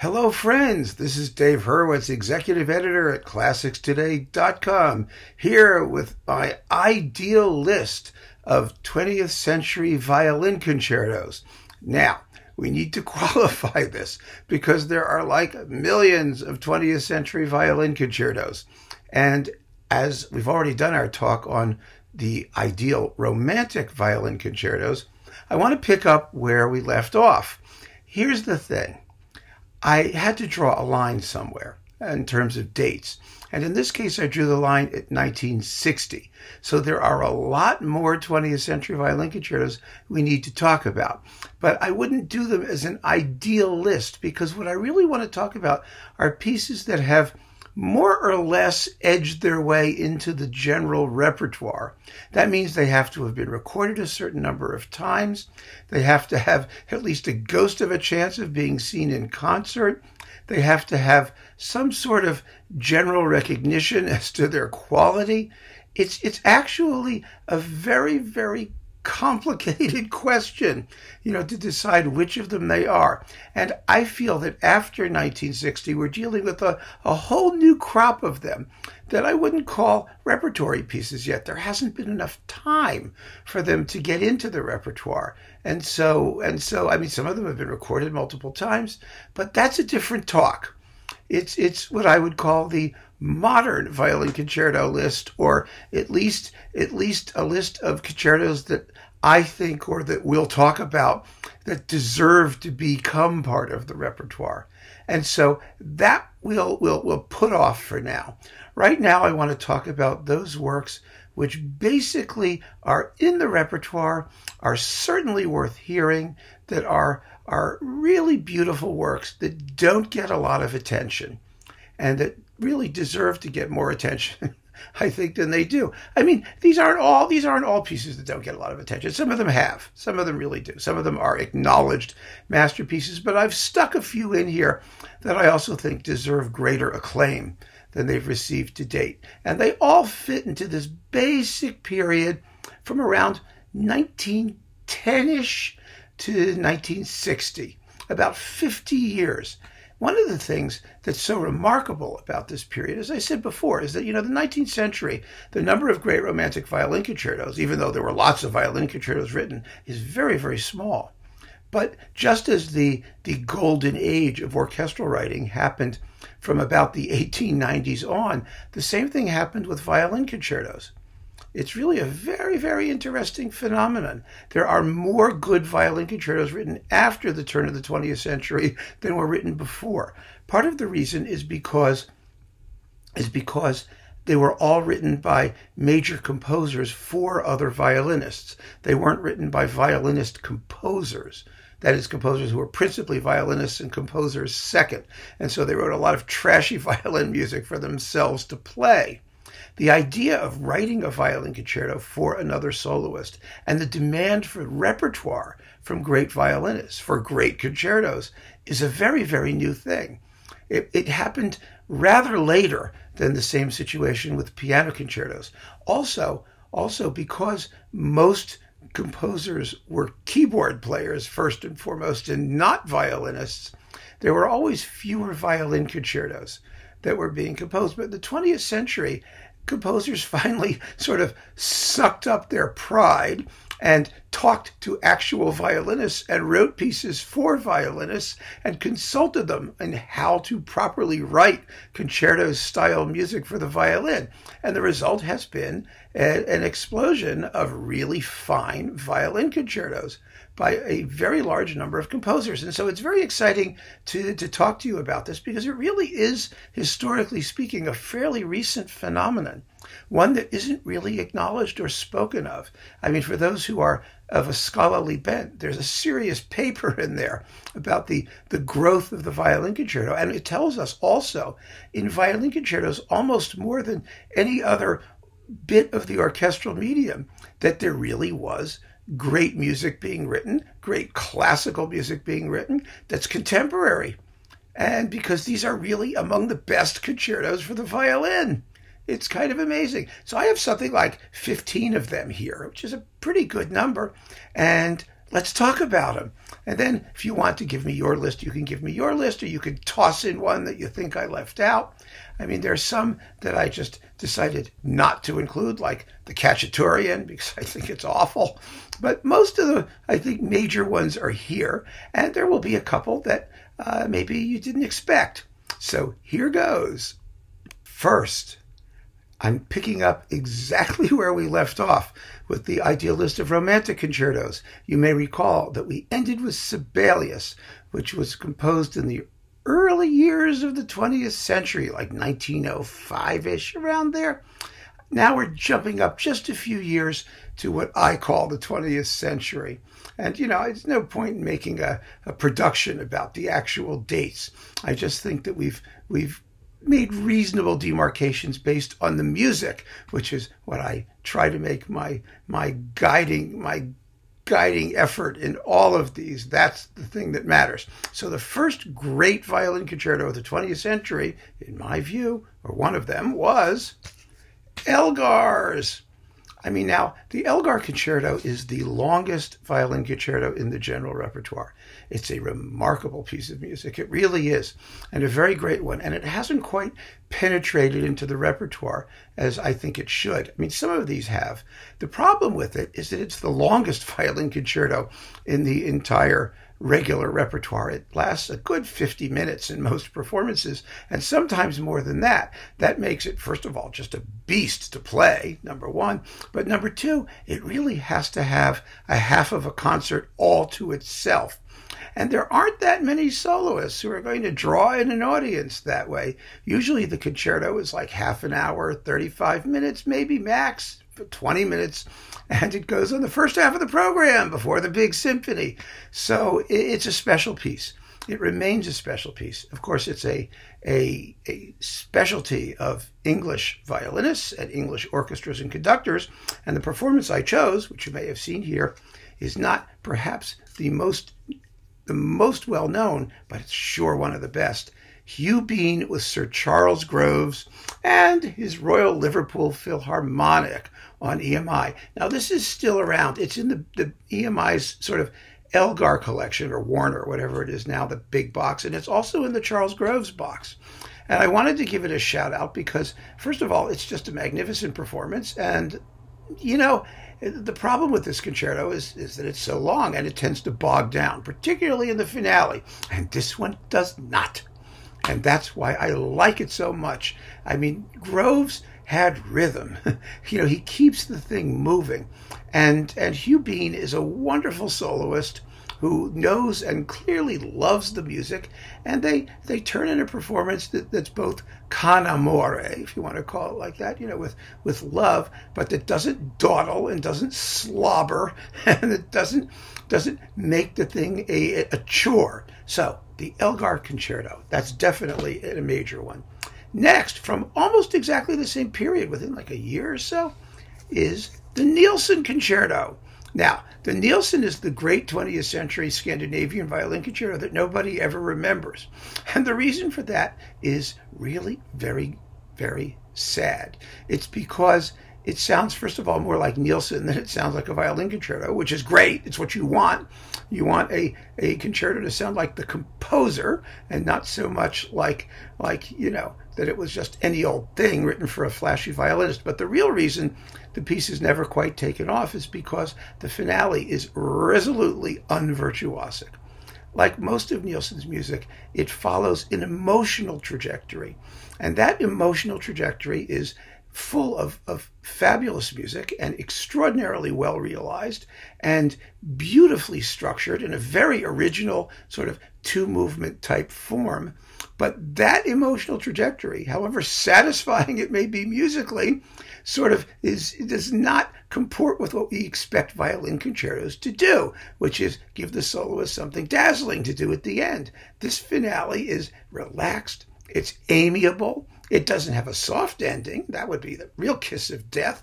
Hello, friends. This is Dave Hurwitz, executive editor at ClassicsToday.com, here with my ideal list of 20th century violin concertos. Now, we need to qualify this because there are like millions of 20th century violin concertos. And as we've already done our talk on the ideal romantic violin concertos, I want to pick up where we left off. Here's the thing I had to draw a line somewhere in terms of dates. And in this case, I drew the line at 1960. So there are a lot more 20th century violin concertos we need to talk about. But I wouldn't do them as an ideal list because what I really want to talk about are pieces that have more or less edged their way into the general repertoire. That means they have to have been recorded a certain number of times. They have to have at least a ghost of a chance of being seen in concert. They have to have some sort of general recognition as to their quality. It's, it's actually a very, very complicated question, you know, to decide which of them they are. And I feel that after 1960, we're dealing with a, a whole new crop of them that I wouldn't call repertory pieces yet. There hasn't been enough time for them to get into the repertoire. And so, and so, I mean, some of them have been recorded multiple times, but that's a different talk. It's, it's what I would call the modern violin concerto list, or at least at least a list of concertos that I think or that we'll talk about that deserve to become part of the repertoire. And so that we'll we'll we'll put off for now. Right now I want to talk about those works which basically are in the repertoire, are certainly worth hearing, that are are really beautiful works that don't get a lot of attention and that really deserve to get more attention, I think, than they do. I mean, these aren't all these aren't all pieces that don't get a lot of attention. Some of them have. Some of them really do. Some of them are acknowledged masterpieces, but I've stuck a few in here that I also think deserve greater acclaim than they've received to date. And they all fit into this basic period from around 1910ish to 1960, about 50 years. One of the things that's so remarkable about this period, as I said before, is that, you know, the 19th century, the number of great romantic violin concertos, even though there were lots of violin concertos written, is very, very small. But just as the, the golden age of orchestral writing happened from about the 1890s on, the same thing happened with violin concertos. It's really a very, very interesting phenomenon. There are more good violin concertos written after the turn of the 20th century than were written before. Part of the reason is because is because they were all written by major composers for other violinists. They weren't written by violinist composers. That is, composers who were principally violinists and composers second. And so they wrote a lot of trashy violin music for themselves to play the idea of writing a violin concerto for another soloist and the demand for repertoire from great violinists for great concertos is a very, very new thing. It, it happened rather later than the same situation with piano concertos. Also, also because most composers were keyboard players first and foremost and not violinists, there were always fewer violin concertos that were being composed. But in the 20th century, composers finally sort of sucked up their pride and talked to actual violinists and wrote pieces for violinists and consulted them in how to properly write concerto style music for the violin. And the result has been a, an explosion of really fine violin concertos by a very large number of composers. And so it's very exciting to, to talk to you about this because it really is, historically speaking, a fairly recent phenomenon, one that isn't really acknowledged or spoken of. I mean, for those who are of a scholarly bent, there's a serious paper in there about the, the growth of the violin concerto. And it tells us also in violin concertos, almost more than any other bit of the orchestral medium, that there really was great music being written, great classical music being written that's contemporary. And because these are really among the best concertos for the violin. It's kind of amazing. So I have something like 15 of them here, which is a pretty good number. And let's talk about them. And then if you want to give me your list, you can give me your list, or you can toss in one that you think I left out. I mean, there's some that I just decided not to include, like the Khachaturian, because I think it's awful. But most of the, I think, major ones are here, and there will be a couple that uh, maybe you didn't expect. So here goes. First, I'm picking up exactly where we left off with the ideal list of romantic concertos. You may recall that we ended with Sibelius, which was composed in the early years of the 20th century, like 1905 ish, around there. Now we're jumping up just a few years to what I call the 20th century. And, you know, it's no point in making a, a production about the actual dates. I just think that we've, we've made reasonable demarcations based on the music, which is what I try to make my my guiding my guiding effort in all of these. That's the thing that matters. So the first great violin concerto of the 20th century, in my view, or one of them, was Elgar's. I mean, now, the Elgar Concerto is the longest violin concerto in the general repertoire. It's a remarkable piece of music. It really is, and a very great one. And it hasn't quite penetrated into the repertoire as I think it should. I mean, some of these have. The problem with it is that it's the longest violin concerto in the entire regular repertoire. It lasts a good 50 minutes in most performances, and sometimes more than that. That makes it, first of all, just a beast to play, number one. But number two, it really has to have a half of a concert all to itself. And there aren't that many soloists who are going to draw in an audience that way. Usually the concerto is like half an hour, 35 minutes, maybe max, 20 minutes and it goes on the first half of the program before the big symphony. So it's a special piece. It remains a special piece. Of course, it's a, a, a specialty of English violinists and English orchestras and conductors. And the performance I chose, which you may have seen here, is not perhaps the most the most well known, but it's sure one of the best. Hugh Bean with Sir Charles Groves and his Royal Liverpool Philharmonic on EMI. Now, this is still around. It's in the, the EMI's sort of Elgar collection or Warner, whatever it is now, the big box, and it's also in the Charles Groves box. And I wanted to give it a shout out because, first of all, it's just a magnificent performance. And, you know, the problem with this concerto is, is that it's so long and it tends to bog down, particularly in the finale. And this one does not. And that's why I like it so much. I mean, Groves had rhythm. you know, he keeps the thing moving. And and Hugh Bean is a wonderful soloist who knows and clearly loves the music, and they they turn in a performance that, that's both con amore, if you want to call it like that, you know, with with love, but that doesn't dawdle and doesn't slobber, and it doesn't doesn't make the thing a, a chore. So the Elgar Concerto, that's definitely a major one. Next, from almost exactly the same period, within like a year or so, is the Nielsen Concerto. Now, the Nielsen is the great 20th century Scandinavian violin concerto that nobody ever remembers. And the reason for that is really very, very sad. It's because it sounds, first of all, more like Nielsen than it sounds like a violin concerto, which is great. It's what you want. You want a, a concerto to sound like the composer and not so much like, like, you know, that it was just any old thing written for a flashy violinist. But the real reason the piece is never quite taken off is because the finale is resolutely unvirtuosic. Like most of Nielsen's music, it follows an emotional trajectory. And that emotional trajectory is full of, of fabulous music and extraordinarily well realized and beautifully structured in a very original sort of two movement type form. But that emotional trajectory, however satisfying it may be musically, sort of is does not comport with what we expect violin concertos to do, which is give the soloist something dazzling to do at the end. This finale is relaxed, it's amiable, it doesn't have a soft ending. That would be the real kiss of death.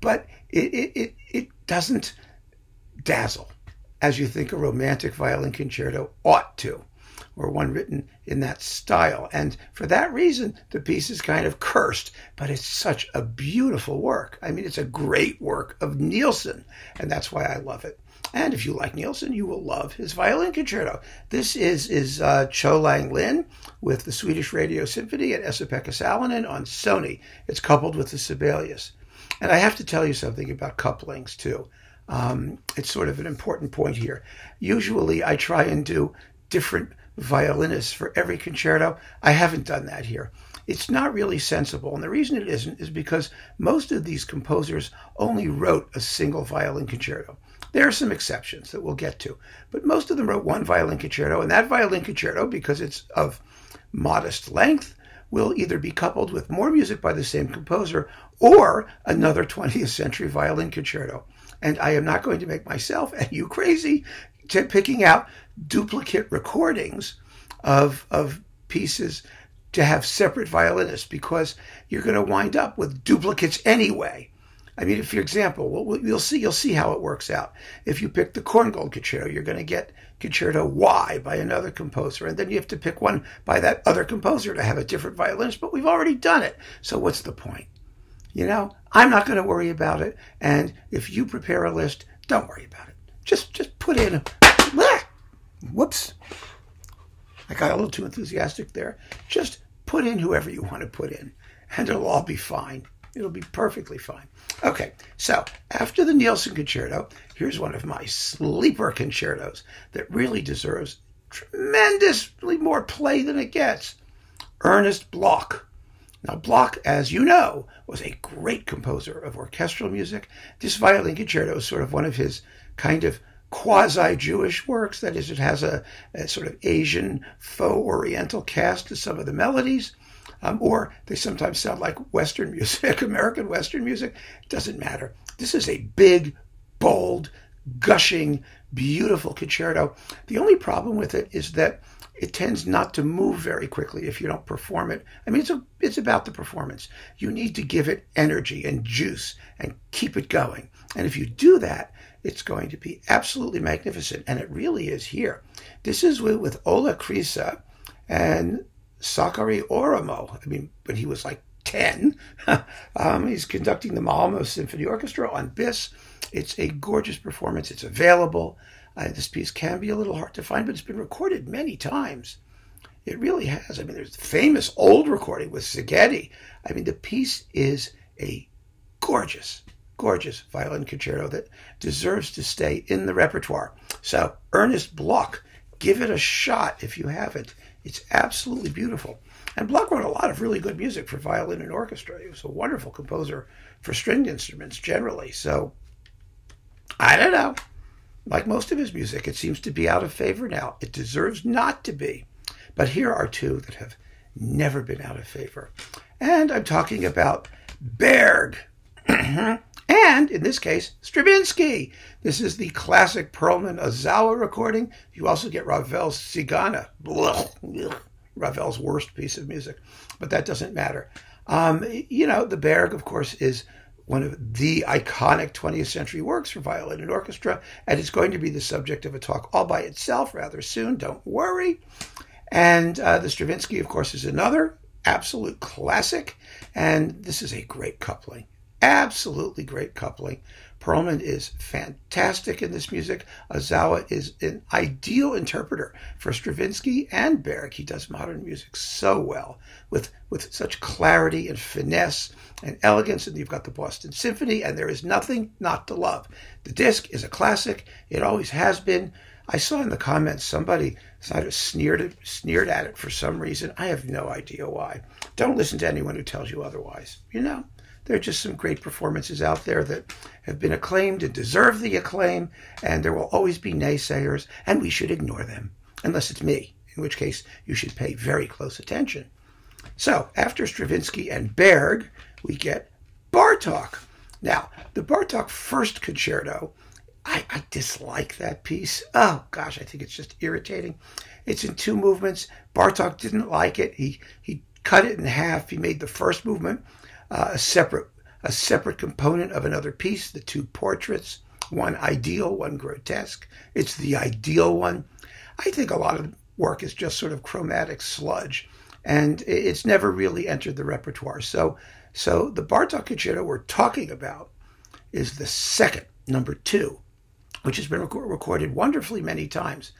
But it, it, it, it doesn't dazzle as you think a romantic violin concerto ought to, or one written in that style. And for that reason, the piece is kind of cursed, but it's such a beautiful work. I mean, it's a great work of Nielsen, and that's why I love it. And if you like Nielsen, you will love his violin concerto. This is is uh, Cho-Liang Lin with the Swedish Radio Symphony at Esa-Pekka Salonen on Sony. It's coupled with the Sibelius. And I have to tell you something about couplings too. Um, it's sort of an important point here. Usually, I try and do different violinists for every concerto. I haven't done that here. It's not really sensible. And the reason it isn't is because most of these composers only wrote a single violin concerto. There are some exceptions that we'll get to, but most of them wrote one violin concerto, and that violin concerto, because it's of modest length, will either be coupled with more music by the same composer or another 20th century violin concerto. And I am not going to make myself and you crazy to picking out duplicate recordings of, of pieces to have separate violinists because you're going to wind up with duplicates anyway. I mean, for example, you'll see you'll see how it works out. If you pick the Korngold Concerto, you're going to get Concerto Y by another composer, and then you have to pick one by that other composer to have a different violinist. But we've already done it, so what's the point? You know, I'm not going to worry about it. And if you prepare a list, don't worry about it. Just just put in. Ah, whoops, I got a little too enthusiastic there. Just put in whoever you want to put in, and it'll all be fine. It'll be perfectly fine. Okay, so after the Nielsen concerto, here's one of my sleeper concertos that really deserves tremendously more play than it gets. Ernest Bloch. Now, Bloch, as you know, was a great composer of orchestral music. This violin concerto is sort of one of his kind of quasi Jewish works. That is, it has a, a, sort of Asian faux Oriental cast to some of the melodies um, or they sometimes sound like Western music, American Western music. Doesn't matter. This is a big, bold, gushing, beautiful concerto. The only problem with it is that it tends not to move very quickly if you don't perform it. I mean, it's a, it's about the performance. You need to give it energy and juice and keep it going. And if you do that, it's going to be absolutely magnificent. And it really is here. This is with, with Oleh Krysa and Sakari Oramo. I mean, when he was like 10, um, he's conducting the Malmo Symphony Orchestra on BIS. It's a gorgeous performance. It's available. This piece can be a little hard to find, but it's been recorded many times. It really has. I mean, there's the famous old recording with Szigeti. I mean, the piece is a gorgeous, gorgeous violin concerto that deserves to stay in the repertoire. So, Ernest Bloch, give it a shot if you haven't. It's absolutely beautiful. And Bloch wrote a lot of really good music for violin and orchestra. He was a wonderful composer for stringed instruments generally. So I don't know. Like most of his music, it seems to be out of favor now. It deserves not to be. But here are two that have never been out of favor. And I'm talking about Berg. and in this case, Stravinsky. This is the classic Perlman Ozawa recording. You also get Ravel's Tzigane, Ravel's worst piece of music, but that doesn't matter. Um, you know, the Berg, of course, is one of the iconic 20th century works for violin and orchestra, and it's going to be the subject of a talk all by itself rather soon. Don't worry. And uh, the Stravinsky, of course, is another absolute classic, and this is a great coupling absolutely great coupling. Perlman is fantastic in this music. Ozawa is an ideal interpreter for Stravinsky and Berg. He does modern music so well with, with such clarity and finesse and elegance. And you've got the Boston Symphony, and there is nothing not to love. The disc is a classic. It always has been. I saw in the comments somebody sort of sneered sneered at it for some reason. I have no idea why. Don't listen to anyone who tells you otherwise. You know, there are just some great performances out there that have been acclaimed and deserve the acclaim, and there will always be naysayers, and we should ignore them, unless it's me, in which case you should pay very close attention. So, after Stravinsky and Berg, we get Bartok. Now, the Bartok first concerto, I, I, dislike that piece. Oh gosh, I think it's just irritating. It's in two movements. Bartok didn't like it. He he cut it in half. He made the first movement uh, a separate a separate component of another piece, the two portraits, one ideal, one grotesque. It's the ideal one. I think a lot of work is just sort of chromatic sludge, and it's never really entered the repertoire. So, so the Bartok concerto we're talking about is the second, number two, which has been rec- recorded wonderfully many times.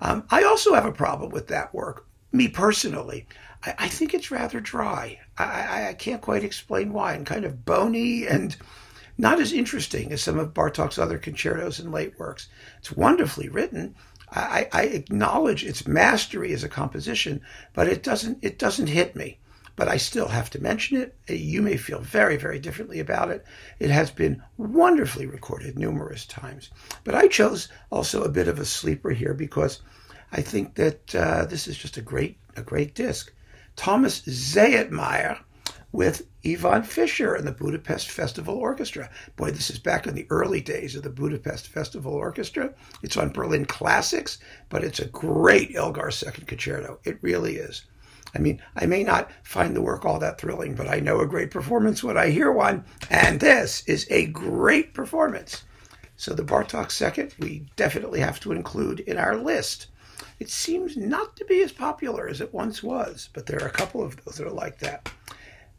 Um, I also have a problem with that work, me personally. I, I think it's rather dry. I, I, can't quite explain why, and kind of bony and not as interesting as some of Bartok's other concertos and late works. It's wonderfully written. I, I acknowledge its mastery as a composition, but it doesn't it doesn't hit me but I still have to mention it. You may feel very, very differently about it. It has been wonderfully recorded numerous times. But I chose also a bit of a sleeper here because I think that uh, this is just a great, a great disc. Thomas Zehetmair with Ivan Fischer and the Budapest Festival Orchestra. Boy, this is back in the early days of the Budapest Festival Orchestra. It's on Berlin Classics, but it's a great Elgar Second Concerto. It really is. I mean, I may not find the work all that thrilling, but I know a great performance when I hear one, and this is a great performance. So the Bartok second, we definitely have to include in our list. It seems not to be as popular as it once was, but there are a couple of those that are like that.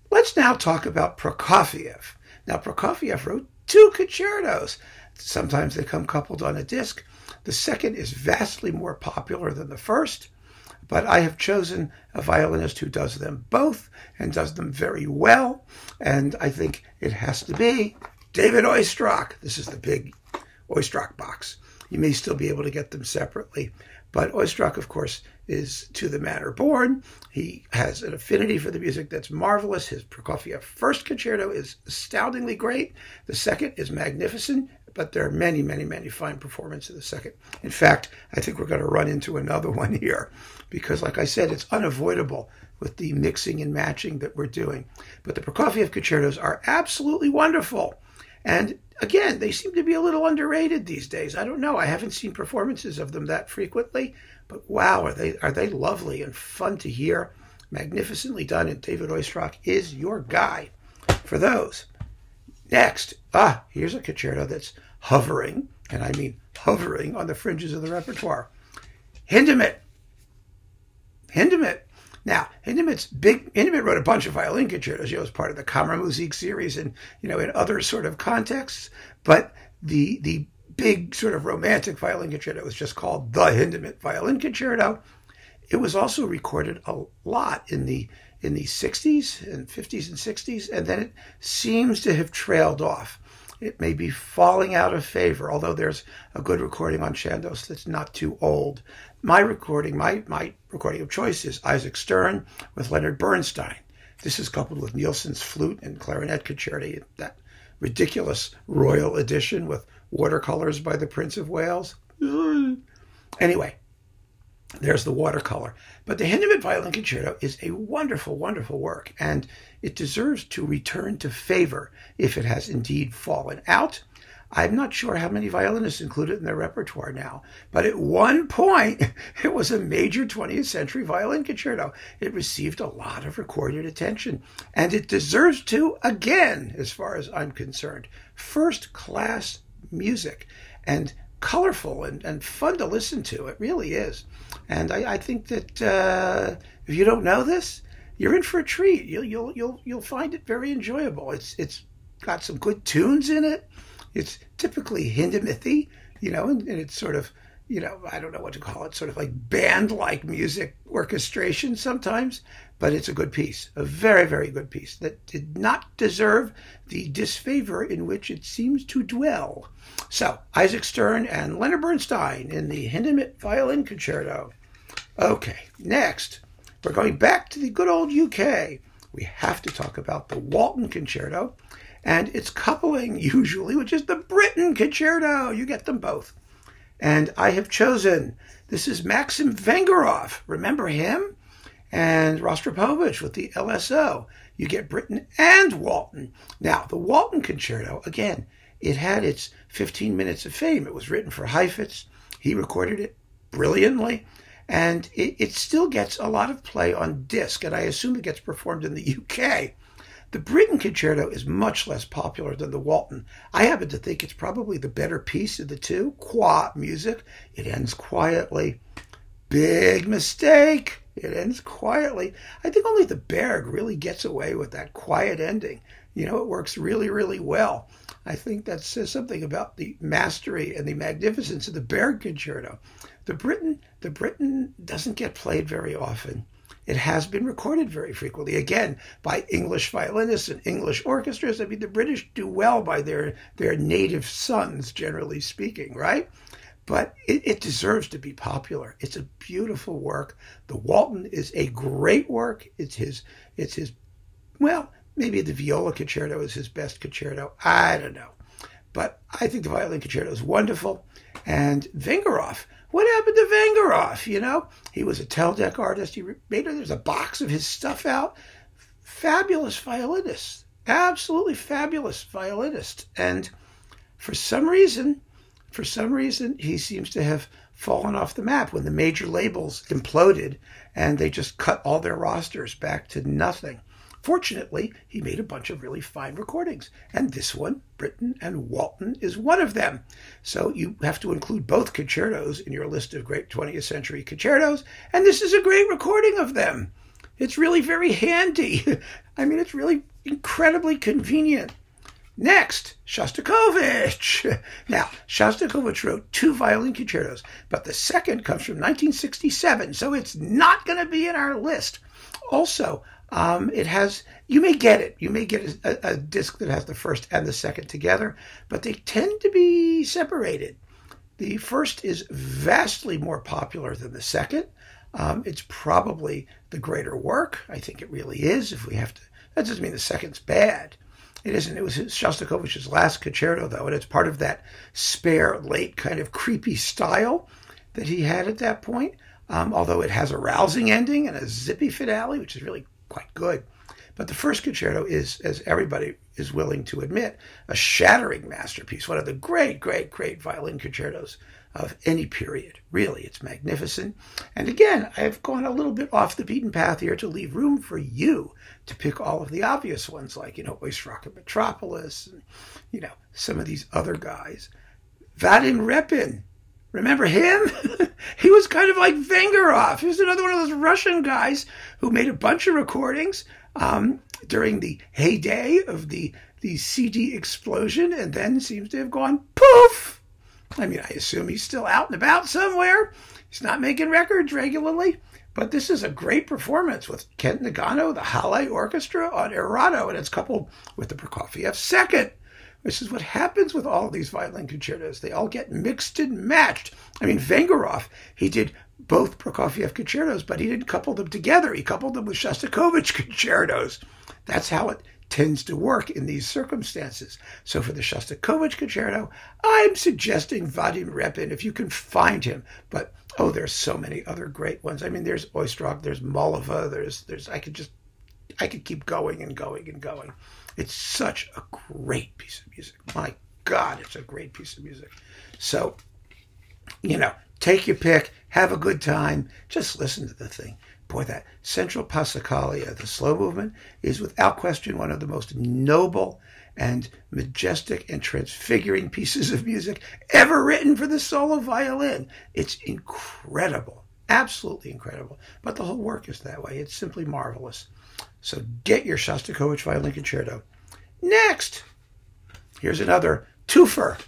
Let's now talk about Prokofiev. Now, Prokofiev wrote two concertos. Sometimes they come coupled on a disc. The second is vastly more popular than the first but I have chosen a violinist who does them both and does them very well. And I think it has to be David Oistrakh. This is the big Oistrakh box. You may still be able to get them separately. But Oistrakh, of course, is to the manner born. He has an affinity for the music that's marvelous. His Prokofiev first concerto is astoundingly great. The second is magnificent but there are many, many, many fine performances in the second. In fact, I think we're going to run into another one here because, like I said, it's unavoidable with the mixing and matching that we're doing. But the Prokofiev concertos are absolutely wonderful. And again, they seem to be a little underrated these days. I don't know. I haven't seen performances of them that frequently, but wow, are they are they lovely and fun to hear, magnificently done. And David Oistrakh is your guy for those. Next, ah, here's a concerto that's hovering, and I mean hovering on the fringes of the repertoire. Hindemith. Hindemith. Now, Hindemith's big, Hindemith wrote a bunch of violin concertos, you know, as part of the Kammermusik series and, you know, in other sort of contexts. But the, the big sort of romantic violin concerto was just called the Hindemith Violin Concerto. It was also recorded a lot in the in the 60s and 50s and 60s, and then it seems to have trailed off. It may be falling out of favor, although there's a good recording on Chandos that's not too old. My recording, my, my recording of choice is Isaac Stern with Leonard Bernstein. This is coupled with Nielsen's flute and clarinet concerto, that ridiculous royal edition with watercolors by the Prince of Wales. Anyway, there's the watercolor. But the Hindemith Violin Concerto is a wonderful, wonderful work, and it deserves to return to favor if it has indeed fallen out. I'm not sure how many violinists include it in their repertoire now, but at one point it was a major 20th century violin concerto. It received a lot of recorded attention, and it deserves to again, as far as I'm concerned. First class music. And colorful and, and fun to listen to. It really is. And I, I think that uh, if you don't know this, you're in for a treat. You'll you'll you'll you'll find it very enjoyable. It's it's got some good tunes in it. It's typically Hindemithy, you know, and, and it's sort of you know, I don't know what to call it, sort of like band like music orchestration sometimes, but it's a good piece, a very, very good piece that did not deserve the disfavor in which it seems to dwell. So, Isaac Stern and Leonard Bernstein in the Hindemith Violin Concerto. Okay, next, we're going back to the good old UK. We have to talk about the Walton Concerto and its coupling, usually, which is the Britten Concerto. You get them both. And I have chosen, this is Maxim Vengerov. Remember him? And Rostropovich with the LSO. You get Britten and Walton. Now, the Walton Concerto, again, it had its 15 minutes of fame. It was written for Heifetz. He recorded it brilliantly. And it, it still gets a lot of play on disc, and I assume it gets performed in the UK. The Britten Concerto is much less popular than the Walton. I happen to think it's probably the better piece of the two. Qua music. It ends quietly. Big mistake. It ends quietly. I think only the Berg really gets away with that quiet ending. You know, it works really, really well. I think that says something about the mastery and the magnificence of the Berg concerto. The Britten, the Britten doesn't get played very often. It has been recorded very frequently, again, by English violinists and English orchestras. I mean, the British do well by their, their native sons, generally speaking, right? But it, it deserves to be popular. It's a beautiful work. The Walton is a great work. It's his, it's his, well, maybe the viola concerto is his best concerto. I don't know. But I think the violin concerto is wonderful. And Vengerov, what happened to Vengerov? You know, he was a Teldec artist. He made there's a box of his stuff out. Fabulous violinist, absolutely fabulous violinist. And for some reason, for some reason, he seems to have fallen off the map when the major labels imploded and they just cut all their rosters back to nothing. Fortunately, he made a bunch of really fine recordings, and this one, Britten and Walton, is one of them. So you have to include both concertos in your list of great 20th century concertos, and this is a great recording of them. It's really very handy. I mean, it's really incredibly convenient. Next, Shostakovich. Now, Shostakovich wrote two violin concertos, but the second comes from 1967, so it's not going to be in our list. Also, um, it has, you may get it. You may get a, a, disc that has the first and the second together, but they tend to be separated. The first is vastly more popular than the second. Um, it's probably the greater work. I think it really is. If we have to, that doesn't mean the second's bad. It isn't. It was Shostakovich's last concerto, though, and it's part of that spare, late, kind of creepy style that he had at that point. Um, although it has a rousing ending and a zippy finale, which is really quite good. But the first concerto is, as everybody is willing to admit, a shattering masterpiece, one of the great, great, great violin concertos of any period. Really, it's magnificent. And again, I've gone a little bit off the beaten path here to leave room for you to pick all of the obvious ones, like, you know, Oistrakh and Mitropoulos, and, you know, some of these other guys. Vadim Repin, Remember him? he was kind of like Vengerov. He was another one of those Russian guys who made a bunch of recordings um, during the heyday of the, the CD explosion and then seems to have gone poof. I mean, I assume he's still out and about somewhere. He's not making records regularly. But this is a great performance with Kent Nagano, the Halle Orchestra on Erato, and it's coupled with the Prokofiev second. This is what happens with all these violin concertos. They all get mixed and matched. I mean, Vengerov, he did both Prokofiev concertos, but he didn't couple them together. He coupled them with Shostakovich concertos. That's how it tends to work in these circumstances. So for the Shostakovich concerto, I'm suggesting Vadim Repin if you can find him. But oh, there's so many other great ones. I mean, there's Oistrakh, there's Mullova, there's there's I could just I could keep going and going and going. It's such a great piece of music. My God, it's a great piece of music. So, you know, take your pick, have a good time, just listen to the thing. Boy, that Central Passacaglia, the slow movement, is without question one of the most noble and majestic and transfiguring pieces of music ever written for the solo violin. It's incredible, absolutely incredible. But the whole work is that way. It's simply marvelous. So get your Shostakovich Violin Concerto. Next, here's another twofer.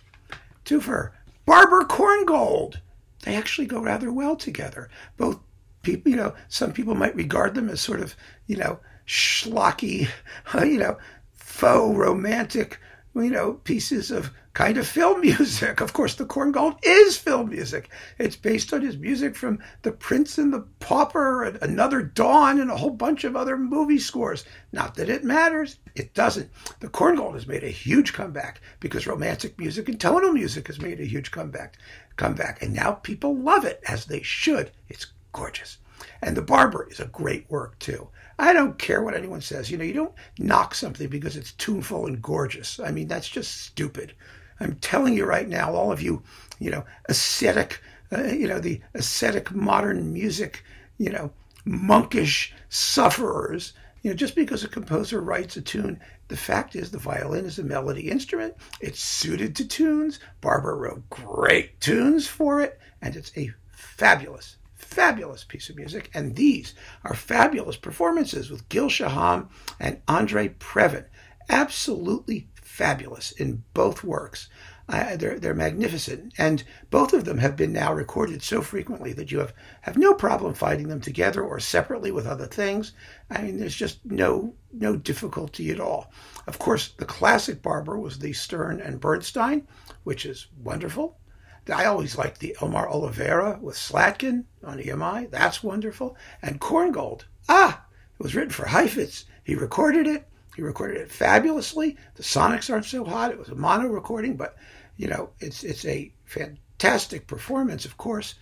Twofer. Barber Korngold. They actually go rather well together. Both people, you know, some people might regard them as sort of, you know, schlocky, you know, faux romantic, you know, pieces of kind of film music. Of course, the Korngold is film music. It's based on his music from The Prince and the Pauper and Another Dawn and a whole bunch of other movie scores. Not that it matters. It doesn't. The Korngold has made a huge comeback because romantic music and tonal music has made a huge comeback. Comeback, and now people love it as they should. It's gorgeous. And The Barber is a great work too. I don't care what anyone says. You know, you don't knock something because it's tuneful and gorgeous. I mean, that's just stupid. I'm telling you right now, all of you, you know, ascetic, uh, you know, the ascetic modern music, you know, monkish sufferers, you know, just because a composer writes a tune, the fact is the violin is a melody instrument. It's suited to tunes. Barber wrote great tunes for it, and it's a fabulous, fabulous piece of music. And these are fabulous performances with Gil Shaham and Andre Previn. Absolutely fabulous in both works. Uh, they're, they're magnificent. And both of them have been now recorded so frequently that you have, have no problem finding them together or separately with other things. I mean, there's just no, no difficulty at all. Of course, the classic Barber was the Stern and Bernstein, which is wonderful. I always liked the Elmar Oliveira with Slatkin on EMI. That's wonderful. And Korngold. Ah, it was written for Heifetz. He recorded it. He recorded it fabulously. The sonics aren't so hot. It was a mono recording, but you know, it's it's a fantastic performance, of course.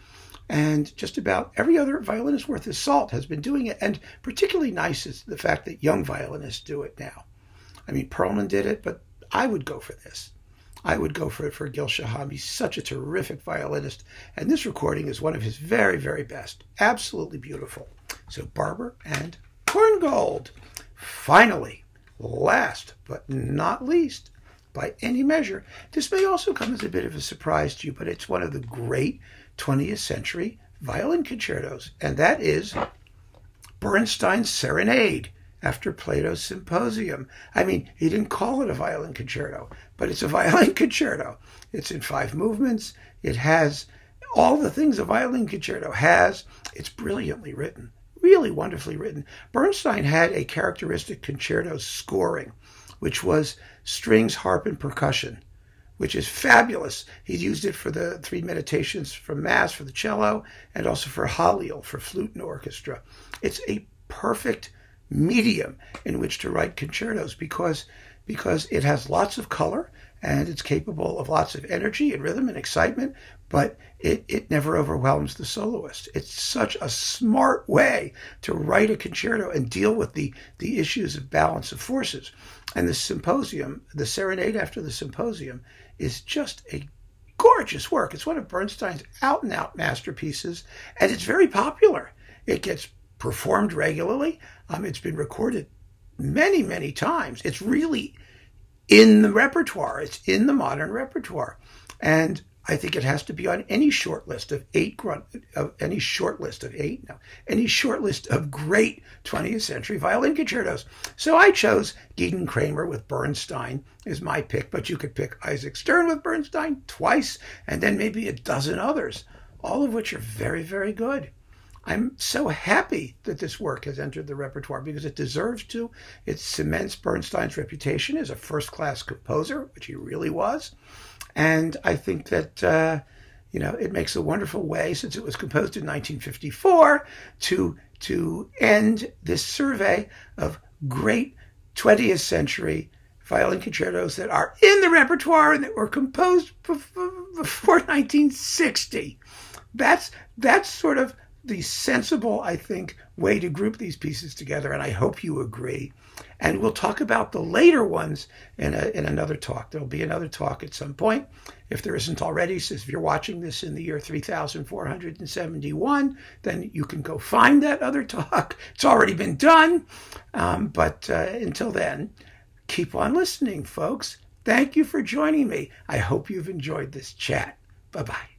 And just about every other violinist worth his salt has been doing it. And particularly nice is the fact that young violinists do it now. I mean, Perlman did it, but I would go for this. I would go for it for Gil Shaham. He's such a terrific violinist. And this recording is one of his very, very best. Absolutely beautiful. So Barber and Korngold. Finally, last but not least, by any measure, this may also come as a bit of a surprise to you, but it's one of the great 20th century violin concertos, and that is Bernstein's Serenade after Plato's Symposium. I mean, he didn't call it a violin concerto, but it's a violin concerto. It's in five movements. It has all the things a violin concerto has. It's brilliantly written, really wonderfully written. Bernstein had a characteristic concerto scoring, which was strings, harp, and percussion which is fabulous. He used it for the three meditations from Mass for the cello and also for Halil for flute and orchestra. It's a perfect medium in which to write concertos because because it has lots of color and it's capable of lots of energy and rhythm and excitement, but it, it never overwhelms the soloist. It's such a smart way to write a concerto and deal with the, the issues of balance of forces. And the symposium, the serenade after the symposium, is just a gorgeous work. It's one of Bernstein's out and out masterpieces, and it's very popular. It gets performed regularly. Um, it's been recorded many, many times. It's really in the repertoire. It's in the modern repertoire, and I think it has to be on any short list of eight grunt of any short list of eight no any short list of great 20th century violin concertos. So I chose Gidon Kremer with Bernstein is my pick, but you could pick Isaac Stern with Bernstein twice, and then maybe a dozen others, all of which are very very good. I'm so happy that this work has entered the repertoire because it deserves to. It cements Bernstein's reputation as a first class composer, which he really was. And I think that, uh, you know, it makes a wonderful way, since it was composed in 1954, to, to end this survey of great 20th century violin concertos that are in the repertoire and that were composed before 1960. That's, that's sort of the sensible, I think, way to group these pieces together, and I hope you agree. And we'll talk about the later ones in, a, in another talk. There'll be another talk at some point, if there isn't already. So if you're watching this in the year 3471, then you can go find that other talk. It's already been done. Um, but uh, until then, keep on listening, folks. Thank you for joining me. I hope you've enjoyed this chat. Bye bye.